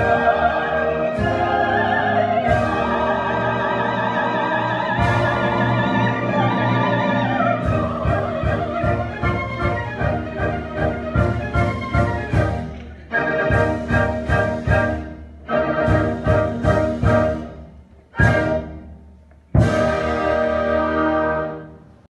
Amen.